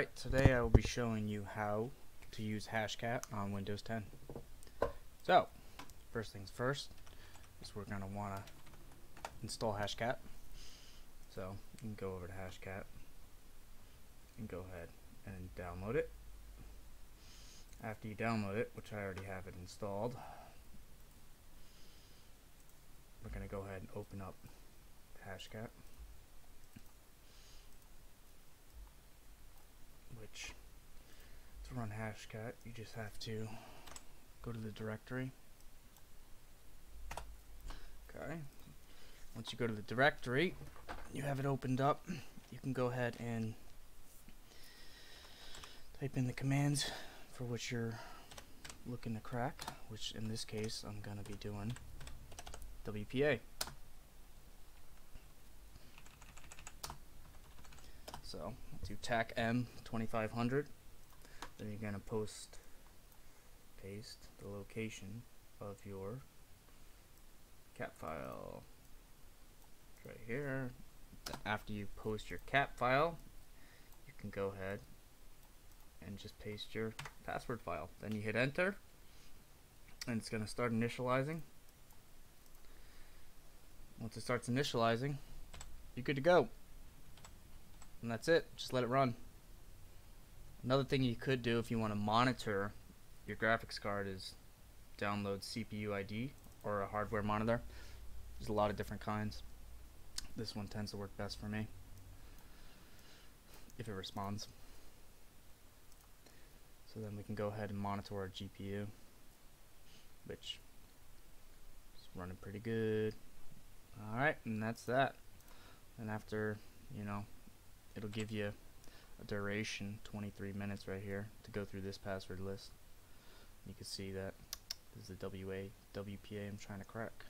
Alright, today I will be showing you how to use Hashcat on Windows 10. So, first things first is we're going to want to install Hashcat. So, you can go over to Hashcat and go ahead and download it. After you download it, which I already have it installed, we're going to go ahead and open up Hashcat. which to run hashcat you just have to go to the directory. Okay. Once you go to the directory you have it opened up you can go ahead and type in the commands for which you're looking to crack which in this case I'm gonna be doing WPA so do tac m 2500 then you're going to post paste the location of your cap file. It's right here. After you post your cap file you can go ahead and just paste your password file. Then you hit enter and it's going to start initializing. Once it starts initializing you're good to go. And that's it. Just let it run another thing you could do if you want to monitor your graphics card is download CPU ID or a hardware monitor. There's a lot of different kinds. This one tends to work best for me if it responds. So then we can go ahead and monitor our GPU which is running pretty good. Alright and that's that. And after you know it'll give you duration 23 minutes right here to go through this password list. You can see that this is the WA WPA I'm trying to crack